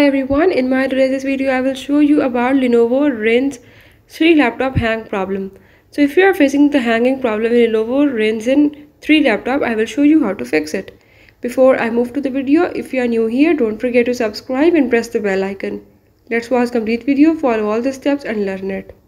Hi everyone, in my today's video I will show you about Lenovo Ryzen 3 laptop hang problem. So if you are facing the hanging problem in Lenovo Ryzen 3 laptop, I will show you how to fix it. Before I move to the video, if you are new here, don't forget to subscribe and press the bell icon. Let's watch complete video, follow all the steps and learn it.